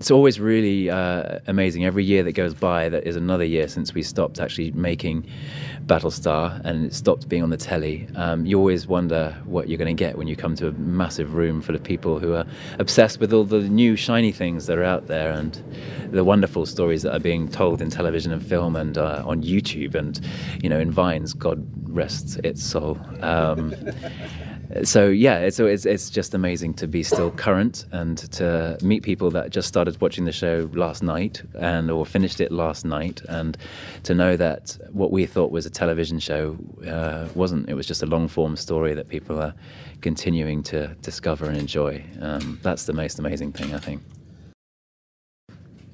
it's always really uh, amazing. Every year that goes by, that is another year since we stopped actually making Battlestar and it stopped being on the telly. Um, you always wonder what you're going to get when you come to a massive room full of people who are obsessed with all the new shiny things that are out there and the wonderful stories that are being told in television and film and uh, on YouTube and you know in Vines. God rest its soul. Um, so yeah, it's, it's it's just amazing to be still current and to meet people that just started watching the show last night and or finished it last night, and to know that what we thought was a television show uh, wasn't. It was just a long form story that people are continuing to discover and enjoy. Um, that's the most amazing thing, I think.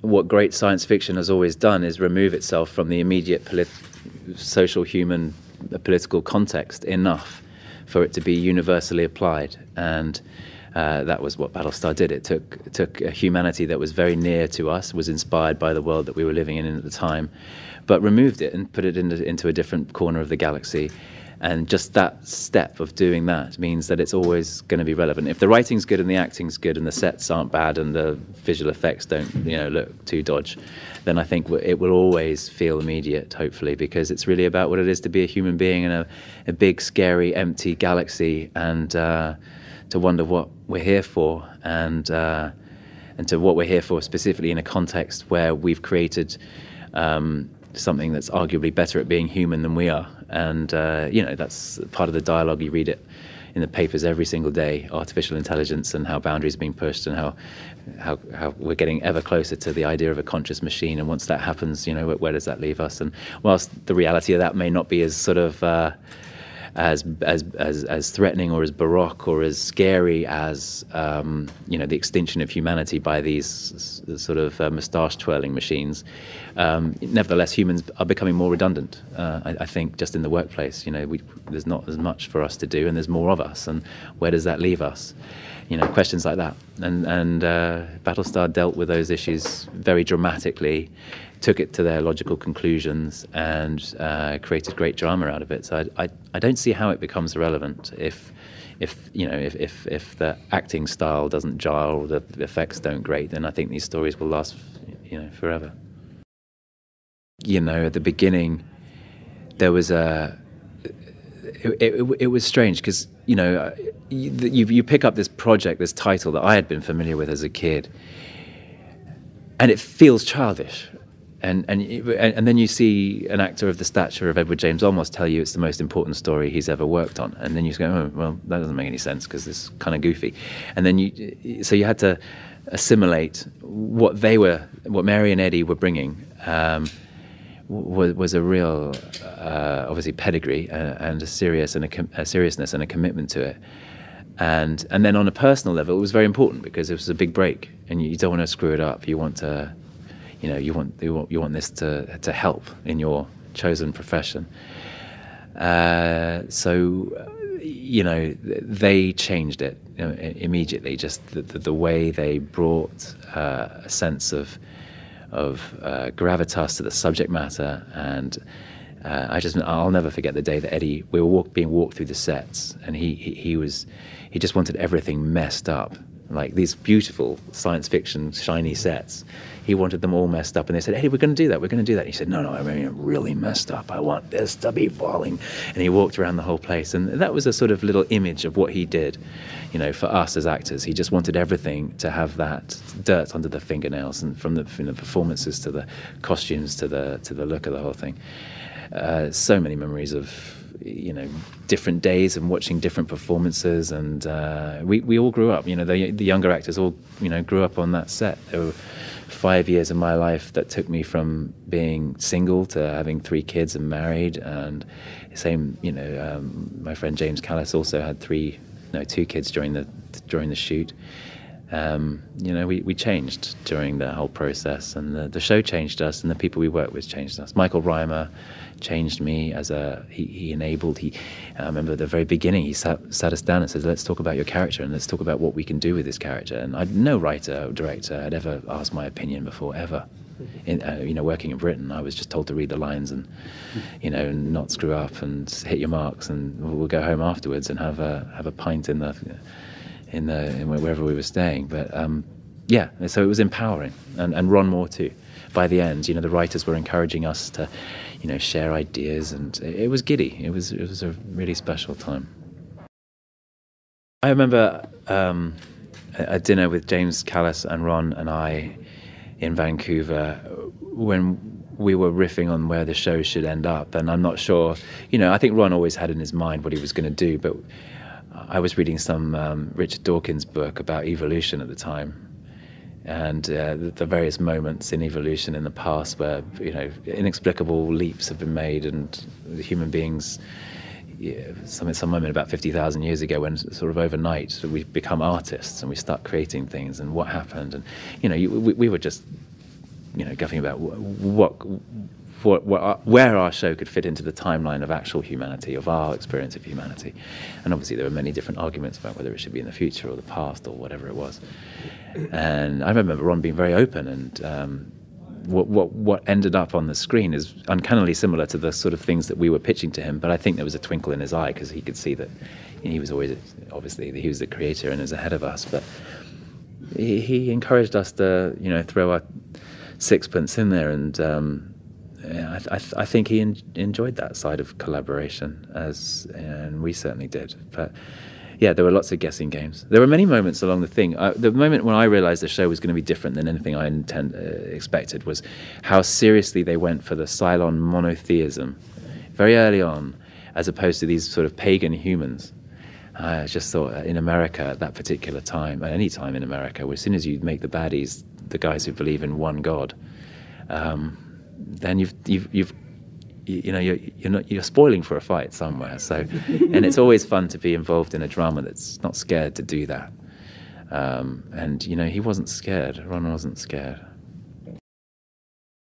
What great science fiction has always done is remove itself from the immediate polit- social, human, political context enough for it to be universally applied. And uh, that was what Battlestar did. It took it took a humanity that was very near to us, was inspired by the world that we were living in at the time, but removed it and put it into, into a different corner of the galaxy. And just that step of doing that means that it's always going to be relevant. If the writing's good and the acting's good and the sets aren't bad and the visual effects don't, you know, look too dodge, then I think it will always feel immediate, hopefully, because it's really about what it is to be a human being in a, a big, scary, empty galaxy and uh, to wonder what we're here for and uh, and to what we're here for specifically in a context where we've created. Um, something that's arguably better at being human than we are. And, uh, you know, that's part of the dialogue. You read it in the papers every single day artificial intelligence and how boundaries are being pushed and how, how, how we're getting ever closer to the idea of a conscious machine. And once that happens, you know, where, where does that leave us? And whilst the reality of that may not be as sort of. Uh, as as as as threatening or as baroque or as scary as um, you know the extinction of humanity by these sort of uh, moustache twirling machines. Um, nevertheless, humans are becoming more redundant. Uh, I, I, think just in the workplace, you know, we, there's not as much for us to do, and there's more of us. And where does that leave us? You know, questions like that. And and uh, Battlestar dealt with those issues very dramatically took it to their logical conclusions and uh, created great drama out of it. So I, I, I, don't see how it becomes irrelevant if, if you know, if, if, if the acting style doesn't jar or the effects don't great, then I think these stories will last, you know, forever. You know, at the beginning, there was a. It, it, it was strange because you know you, you pick up this project, this title that I had been familiar with as a kid, and it feels childish and, and and then you see an actor of the stature of Edward James Olmos tell you it's the most important story he's ever worked on, and then you go, oh, well, that doesn't make any sense because it's kind of goofy, and then you so you had to assimilate what they were, what Mary and Eddie were bringing. Um, was, was a real, uh, obviously, pedigree uh, and a serious and a, a seriousness and a commitment to it and and then on a personal level, it was very important because it was a big break, and you, you, don't want to screw it up. You want to you know you want you want, you want this to to help in your chosen profession. Uh, so you know they changed it you know, immediately. Just the, the, the, way they brought uh, a sense of of uh, gravitas to the subject matter and. Uh, I just I'll never forget the day that Eddie we were walk, being walked through the sets and he, he, he was he just wanted everything messed up like these beautiful science fiction shiny sets he wanted them all messed up. And they said, Hey, we're going to do that. We're going to do that. he said, No, no, I mean, really messed up. I want this to be falling. And he walked around the whole place. And that was a sort of little image of what he did, you know, for us as actors. He just wanted everything to have that dirt under the fingernails and from the, from the performances to the costumes to the, to the look of the whole thing. Uh, so many memories of you know different days and watching different performances and uh, we, we all grew up you know the, the younger actors all you know grew up on that set there were five years of my life that took me from being single to having three kids and married. And same, you know, um, my friend James Callis also had three, no, two kids during the during the shoot. Um, you know, we, we changed during the whole process, and the, the show changed us, and the people we worked with changed us. Michael Rymer changed me as a he, he enabled he I remember at the very beginning he sat, sat us down and said let's talk about your character and let's talk about what we can do with this character and I no writer or director had ever asked my opinion before ever in, uh, you know working in Britain I was just told to read the lines and you know not screw up and hit your marks and we'll go home afterwards and have a have a pint in the in the in wherever we were staying but um, yeah, so it was empowering, and, and Ron Moore too. By the end, you know, the writers were encouraging us to, you know, share ideas, and it, it was giddy. It was it was a really special time. I remember um, a dinner with James Callis and Ron and I in Vancouver when we were riffing on where the show should end up. And I'm not sure, you know, I think Ron always had in his mind what he was going to do, but I was reading some um, Richard Dawkins book about evolution at the time. And uh, the, the various moments in evolution in the past where, you know, inexplicable leaps have been made and human beings yeah, some, some moment about 50,000 years ago when sort of overnight we become artists and we start creating things and what happened. And, you know, you, we, we were just, you know, guffing about what, what, what our, where our show could fit into the timeline of actual humanity, of our experience of humanity. And obviously there were many different arguments about whether it should be in the future or the past or whatever it was. And I remember Ron being very open and, um, what, what what ended up on the screen is uncannily similar to the sort of things that we were pitching to him. But I think there was a twinkle in his eye because he could see that he was always obviously he was the creator and is ahead of us. But he, he, encouraged us to you know throw our sixpence in there, and um, I, I, I, think he en- enjoyed that side of collaboration as and we certainly did. But yeah, there were lots of guessing games. There were many moments along the thing. I, the moment when I realized the show was going to be different than anything I intend, uh, expected was how seriously they went for the Cylon monotheism very early on, as opposed to these sort of pagan humans. I just thought in America at that particular time, at any time in America, as soon as you make the baddies the guys who believe in one God, um, then you've, you've, you've you, know you're you're, not, you're spoiling for a fight somewhere. So, and it's always fun to be involved in a drama that's not scared to do that. Um, and you know he wasn't scared. Ron wasn't scared.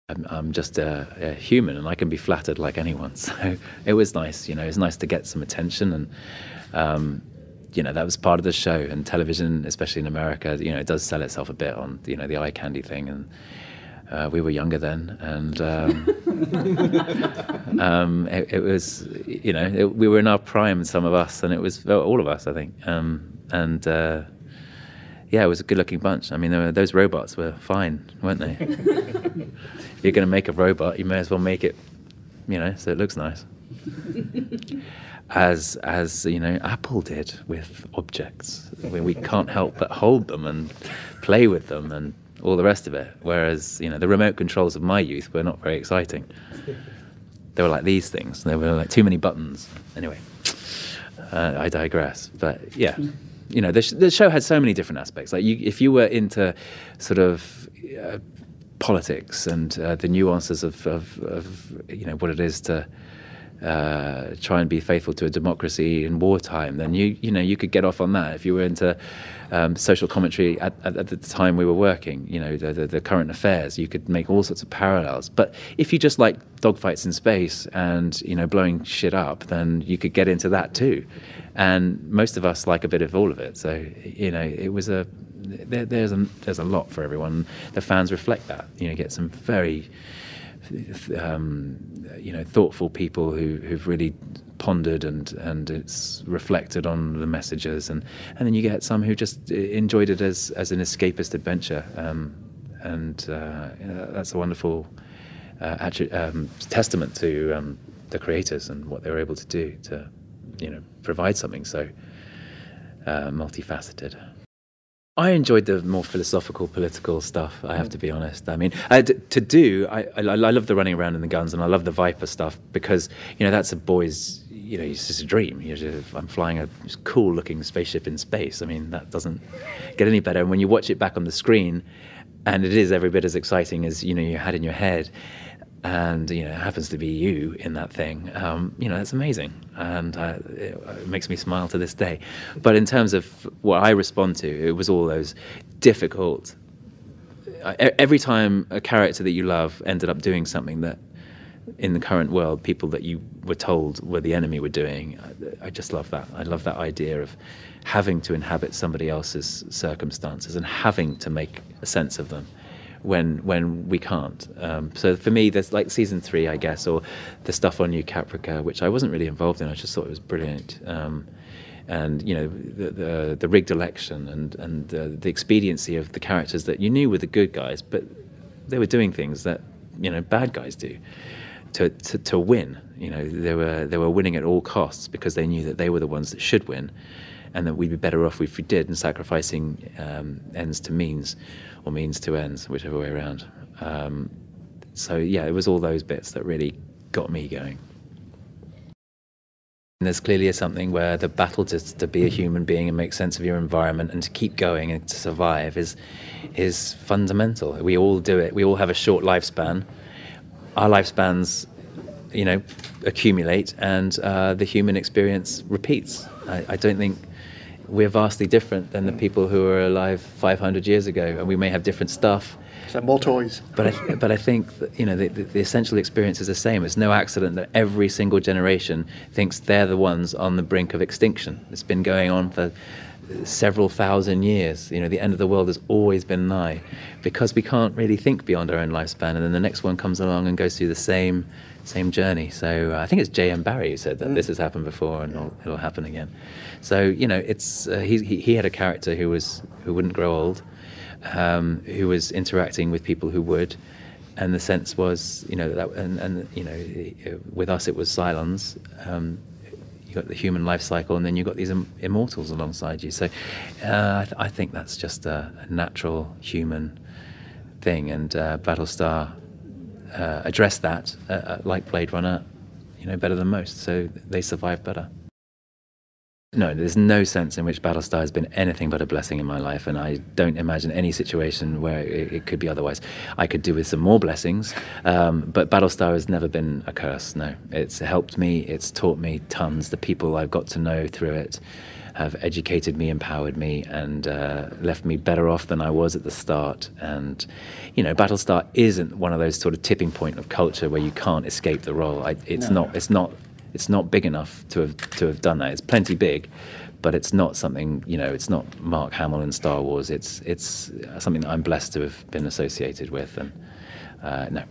I'm, I'm just a, a, human, and I can be flattered like anyone. So it was nice. You know, it was nice to get some attention, and um, you know that was part of the show. And television, especially in America, you know, it does sell itself a bit on you know the eye candy thing and uh, we were younger then, and um, um, it, it, was, you know, it, we were in our prime, some of us, and it was all of us, I think. Um, and uh, yeah, it was a good-looking bunch. I mean, were, those robots were fine, weren't they? if you're going to make a robot, you may as well make it, you know, so it looks nice. as as you know, Apple did with objects, where we can't help but hold them and play with them and all the rest of it. Whereas, you know, the remote controls of my youth were not very exciting. They were like these things. They were like too many buttons. Anyway, uh, I digress. But yeah, you know, the, sh- the, show had so many different aspects. Like, you, if you were into sort of uh, politics and uh, the nuances of, of, of, you know, what it is to uh, try and be faithful to a democracy in wartime, then you you know you could get off on that. If you were into um, social commentary at, at, at, the time we were working, you know the, the, the, current affairs, you could make all sorts of parallels. But if you just like dogfights in space and you know blowing shit up, then you could get into that too. And most of us like a bit of all of it. So you know it was a there, there's a there's a lot for everyone. The fans reflect that. You know, get some very um, you know, thoughtful people who, who've really pondered and and it's reflected on the messages, and and then you get some who just enjoyed it as as an escapist adventure, um, and uh, that's a wonderful uh, um, testament to um, the creators and what they were able to do to, you know, provide something so uh, multifaceted. I enjoyed the more philosophical, political stuff. I have to be honest. I mean, uh, to do, I, I, I, love the running around in the guns, and I love the Viper stuff because you know that's a boy's. You know, it's just a dream. You know, I'm flying a cool-looking spaceship in space. I mean, that doesn't get any better. And when you watch it back on the screen, and it is every bit as exciting as you know you had in your head, and you know happens to be you in that thing. Um, you know that's amazing. And uh, it, it, makes me smile to this day. But in terms of what i respond to it was all those difficult uh, every time a character that you love ended up doing something that in the current world people that you were told were the enemy were doing I just love that. I love that idea of having to inhabit somebody else's circumstances and having to make a sense of them when when we can't. Um, so for me, there's like season three, I guess, or the stuff on New Caprica, which I wasn't really involved in. I just thought it was brilliant. Um, and you know the the, the rigged election and and uh, the expediency of the characters that you knew were the good guys, but they were doing things that you know bad guys do to, to, to win. You know, they were they were winning at all costs because they knew that they were the ones that should win, and that we'd be better off if we did, and sacrificing um, ends to means, or means to ends, whichever way around. Um, so yeah, it was all those bits that really got me going. And there's clearly a something where the battle to, to be a human being and make sense of your environment and to keep going and to survive is is fundamental. We all do it. We all have a short lifespan our lifespans, you know, accumulate and uh, the human experience repeats. I, I, don't think we're vastly different than the mm. people who were alive 500 years ago, and we may have different stuff. So more toys. But I, but I think that, you know the, the, the, essential experience is the same. It's no accident that every single generation thinks they're the ones on the brink of extinction. It's been going on for several thousand years. You know, the end of the world has always been nigh because we can't really think beyond our own lifespan. And then the next one comes along and goes through the same same journey. So uh, I think it's J.M. Barrie who said that mm. this has happened before and it'll, it'll happen again. So you know, it's uh, he, he, he had a character who was who wouldn't grow old, um, who was interacting with people who would. And the sense was, you know, that, and, and you know, with us it was Cylons, um, you got the human life cycle, and then you've got these Im- immortals alongside you. So uh, I, th- I, think that's just a, a natural human thing, and uh, Battlestar uh, addressed that, uh, uh, like Blade Runner, you know, better than most. So they survive better. No, there's no sense in which Battlestar has been anything but a blessing in my life, and I don't imagine any situation where it, it could be otherwise. I could do with some more blessings, um, but Battlestar has never been a curse. No, it's helped me. It's taught me tons. The people I've got to know through it have educated me, empowered me, and uh, left me better off than I was at the start. And you know, Battlestar isn't one of those sort of tipping point of culture where you can't escape the role. I, it's no. not. It's not it's not big enough to have to have done that. It's plenty big, but it's not something you know. It's not Mark Hamill in Star Wars. It's it's something that I'm blessed to have been associated with, and uh, no.